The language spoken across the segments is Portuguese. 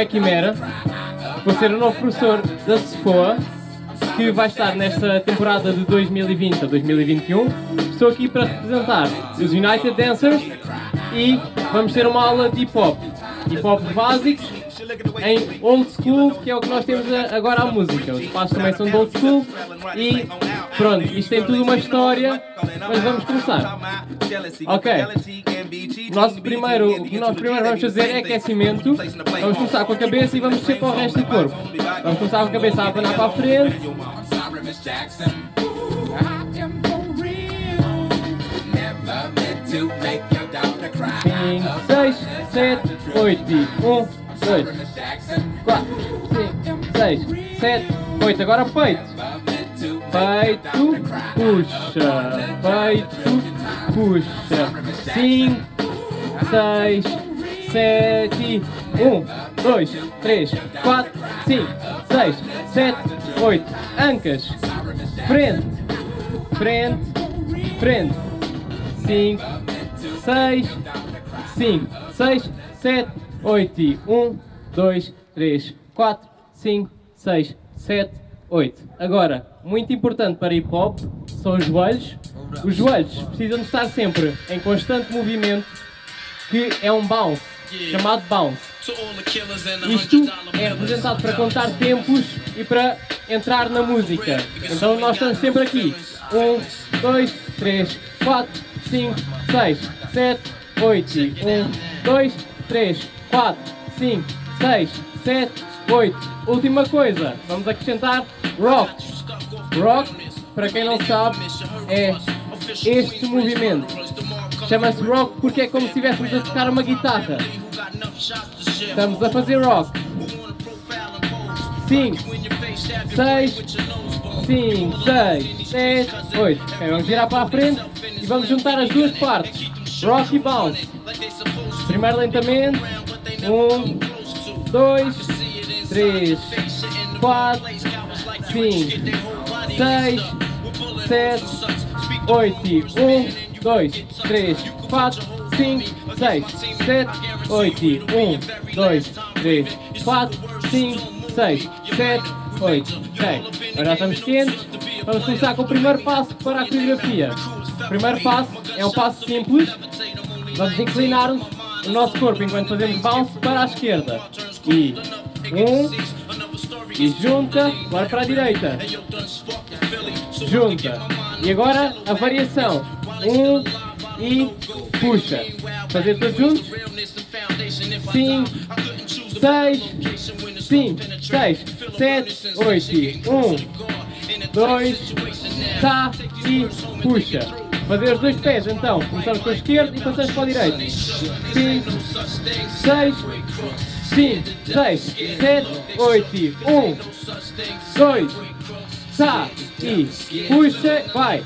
é Quimera, vou ser o novo professor da SFOA, que vai estar nesta temporada de 2020 a 2021. Estou aqui para representar os United Dancers e vamos ter uma aula de hip hop. Hip hop básicos em old school, que é o que nós temos agora a música. Os passos também são de old school e pronto, isto tem tudo uma história, mas vamos começar. Ok. Nosso primeiro, o que nós primeiro vamos fazer é aquecimento. Vamos começar com a cabeça e vamos descer para o resto do corpo. Vamos começar com a cabeça a abanar para a frente. 5, 6, 7, 8 e 1, 2, 4, 5, 6, 7, 8. Agora peito. Peito, puxa. Peito, puxa. 5, 6, 7, 1, 2, 3, 4, 5, 6, 7, 8. Ancas. Frente, frente, frente. 5, 6, 5, 6, 7, 8 e 1, 2, 3, 4, 5, 6, 7, 8. Agora, muito importante para hip hop são os joelhos. Os joelhos precisam de estar sempre em constante movimento, que é um bounce, chamado bounce. Isto é representado para contar tempos e para entrar na música. Então nós estamos sempre aqui. 1, 2, 3, 4, 5, 6, 7, 8. 1, 2, 3, 4, 5, 6, 7, 8. Última coisa, vamos acrescentar rock. Rock, para quem não sabe, é este movimento. Chama-se rock porque é como se estivéssemos a tocar uma guitarra. Estamos a fazer rock. 5, 6, 5, 6, 7, 8. Ok, vamos virar para a frente e vamos juntar as duas partes. Rock e bounce. Primeiro lentamente. 1, 2, 3, 4, 5, 6, 7, 8 e 1, 2, 3, 4, 5, 6, 7, 8 e 1, 2, 3, 4, 5, 6, 7, 8. Ok, agora estamos quentes. Vamos começar com o primeiro passo para a coreografia. O primeiro passo é um passo simples. Vamos inclinar-nos o nosso corpo enquanto fazemos bounce para a esquerda. E um, e junta, agora para a direita. Junta. E agora a variação. Um e puxa. Fazer todos juntos. Cinco, seis, cinco, seis, sete, oito. Um, dois, tá e puxa. Fazer os dois pés então. Começamos com a esquerda e passamos para a direita. 5, 6, 5, 6, 7, 8 e 1, 2, tá e puxa, vai,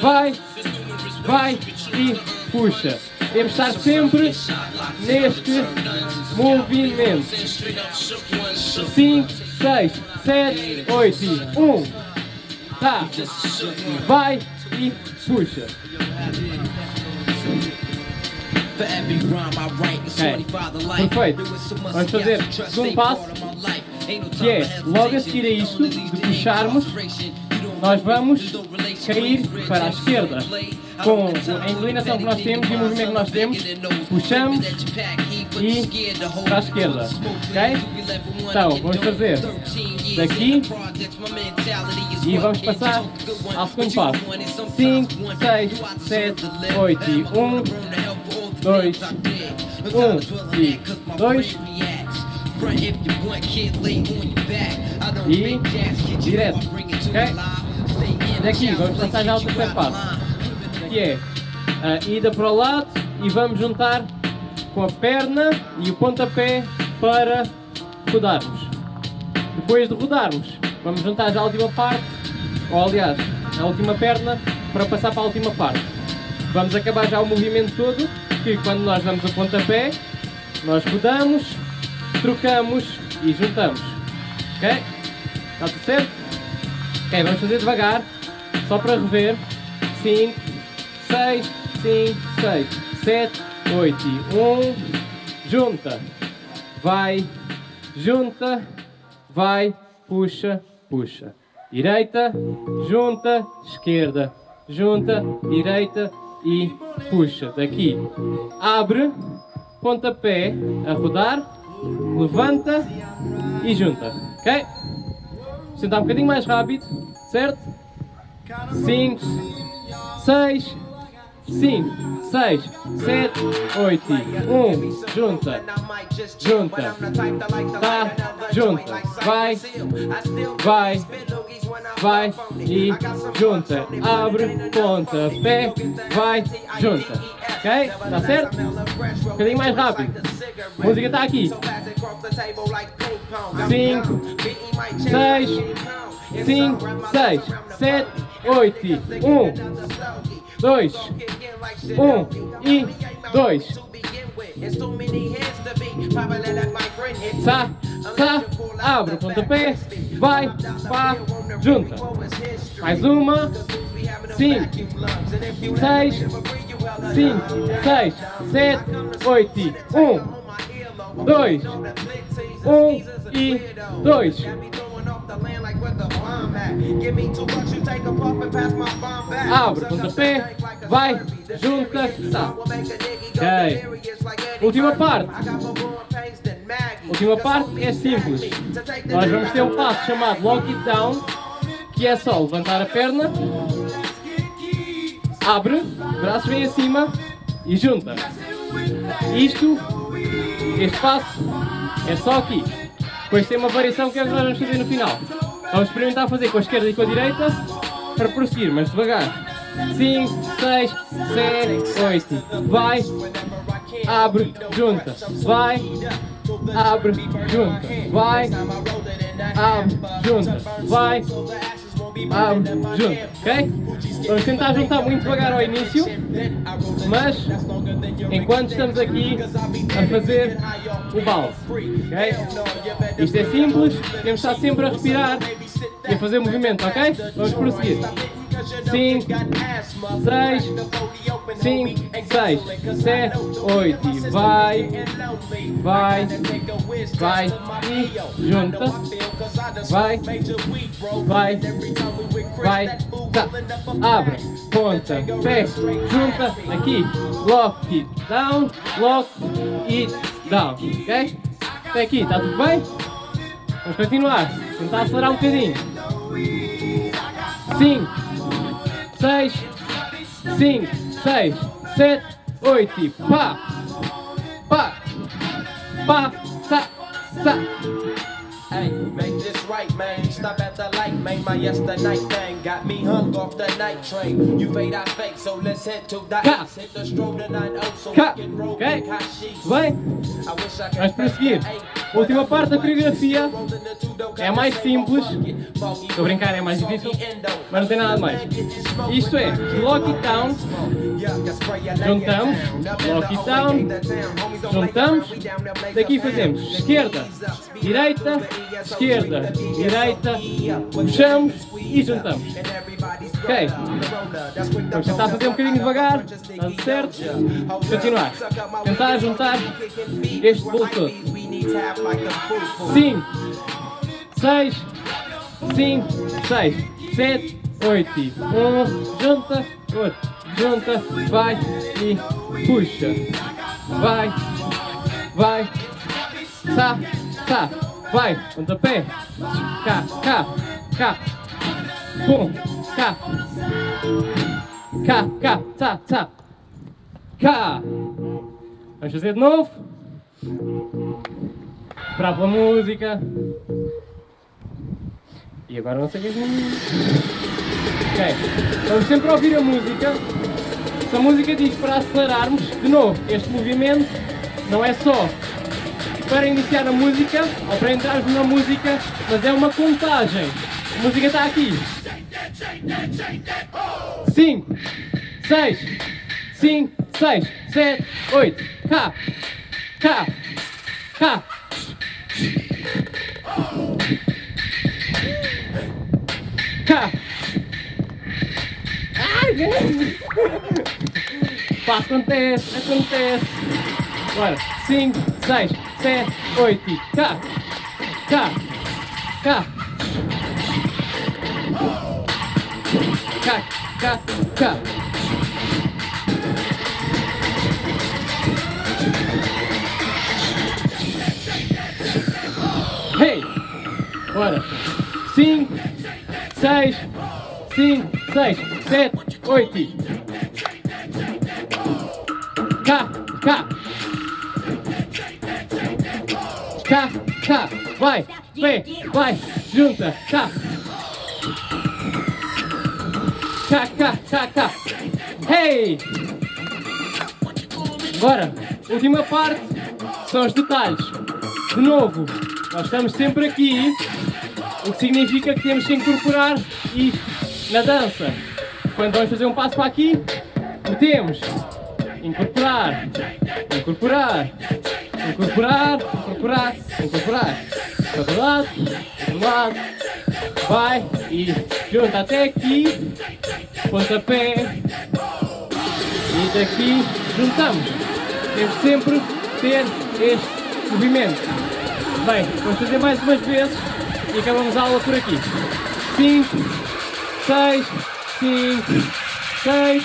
vai, vai e puxa. Temos estar sempre neste movimento. 5, 6, 7, 8 e 1, tá, vai e puxa. Okay. Perfeito. Vamos fazer segundo passo, que é logo a seguir a isto, de puxarmos, nós vamos cair para a esquerda. Com a inclinação que nós temos e o movimento que nós temos, puxamos e para a esquerda. Ok? Então, vamos fazer daqui e vamos passar ao segundo passo. 5, 6, 7, 8 e 1, 2, 1 e 2 e direto, ok? Daqui vamos passar já ao terceiro passo, que é a ida para o lado e vamos juntar com a perna e o pontapé para rodarmos. Depois de rodarmos, vamos juntar já a última parte, ou aliás, a última perna para passar para a última parte. Vamos acabar já o movimento todo, que quando nós damos o pontapé, nós rodamos, trocamos e juntamos. Ok? Está tudo certo? Ok, vamos fazer devagar, só para rever. 5, 6, 5, 6, 7, 8 e 1, junta. vai, junta, vai, puxa, puxa. Direita, junta, esquerda, junta, direita e puxa. Daqui, abre, pontapé a rodar, levanta e junta. Ok? Sentar um bocadinho mais rápido, certo? 5, 6, 5, 6, 7, 8, 1, junta, junta, tá, junta, vai, vai, vai. E junta, abre, ponta, pé, vai, junta, ok? Tá certo? Um bocadinho mais rápido, a música está aqui, 5, 6, 5, 6, 7, 8, 1, 2, 1 e 2. Sa, sa, abre o pontapé, vai, pá, junta. Mais uma, 5, 6, 5, 6, 7, 8, 1, 2, 1 e 2. Abre, pontapé, vai, junta, tá. Ok. Última parte. Última parte é simples. Nós vamos ter um passo chamado Lock It Down, que é só levantar a perna, abre, braços vêm acima e junta. Isto, este passo, é só aqui. Depois tem uma variação que é o que nós vamos fazer no final. Vamos experimentar fazer com a esquerda e com a direita para prosseguir, mas devagar. 5, 6, 7, 8. Vai, abre, junta. Vai, abre, junta. Vai, abre, junta. Vai, abre, junta. Ok? Vamos tentar juntar muito devagar ao início, mas enquanto estamos aqui a fazer o balde. Ok? Isto é simples, temos de estar sempre a respirar e a fazer movimento, ok? Vamos prosseguir. 5, 6, 5, 6, 7, 8 e vai, vai, vai e junta, vai, vai, vai, tá, abre, ponta, pé, junta, aqui, lock it down, lock it down, ok? Até aqui, está tudo bem? Vamos continuar, tentar acelerar um bocadinho. 5, 6, 5, 6, 7, 8 e pá, pá, pá, sa, sa. Hey, make this right, man. Stop at the light, man. My yesterday thing got me hung off the night train. You fade, I fake, so let's head to the. Hit the stroll tonight, oh, so Cut. we can roll Okay. Bem, I wish I could vamos prosseguir. Última parte da coreografia é mais simples. Estou a brincar, é mais difícil, mas não tem nada mais. Isto é, lock it down, juntamos, lock it down, juntamos, daqui fazemos esquerda, direita, esquerda, direita, puxamos e juntamos. Ok? Vamos tentar fazer um bocadinho devagar, está certo? Continuar. Tentar juntar este bolo todo. 5, 6, 5, 6, 7, 8 e 1, junta, outro, junta, vai e puxa. Vai, vai, sa, sa, vai, pontapé, cá, cá, cá, pum, cá, cá, cá, tá, tá, cá. Vamos fazer de novo. Esperar pela música. E agora não sei o que é. Ok. Vamos sempre ouvir a música. Se a música diz para acelerarmos, de novo, este movimento não é só para iniciar a música ou para entrarmos na música, mas é uma contagem. A música está aqui. 5, 6, 5, 6, 7, 8, cá, cá, cá. Cá. Ai, Pá, acontece, acontece. Agora, 5, 6, 7, oito e cá, cá, cá. Cá. Hey! Bora! Cinco, seis, cinco, seis, sete, oito e... Cá, cá! Cá, cá! Vai! Vem! Vai! Junta! Cá! Cá, cá! Hey! Agora, última parte são os detalhes. De novo, nós estamos sempre aqui, o que significa que temos que incorporar isto na dança. Quando vamos fazer um passo para aqui, metemos incorporar, incorporar, incorporar, incorporar, incorporar. Para o lado, para o lado, vai e junta até aqui, pontapé e daqui juntamos. Temos sempre que ter este movimento. Bem, vamos fazer mais umas vezes e acabamos a aula por aqui. 5, 6, 5, 6,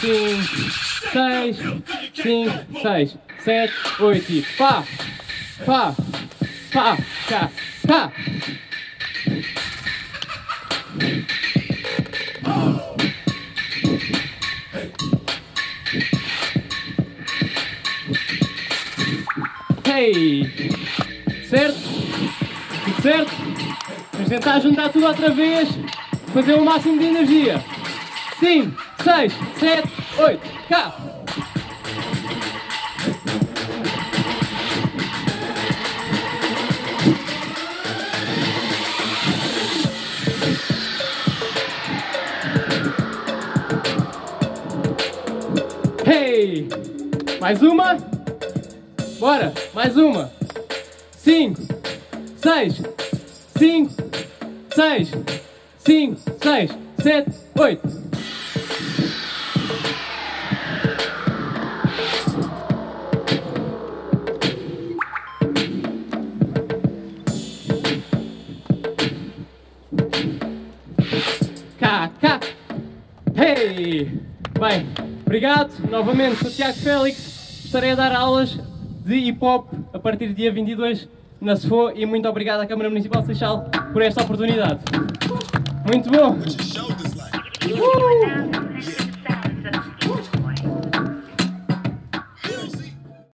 5, 6, 5, 6, 7, 8 e pá, pá, pá, cá, cá. Certo? Tudo certo? Vamos tentar juntar tudo outra vez, fazer o máximo de energia. 5, 6, 7, 8, cá! Hey! Mais uma? Bora, mais uma. Cinco, seis, cinco, seis, cinco, seis, sete, oito. Cá, cá. Hey! Bem, obrigado. Novamente, sou Tiago Félix. Estarei a dar aulas de hip hop a partir do dia 22 na SFO e muito obrigado à Câmara Municipal de Seixal por esta oportunidade. Muito bom! Uh!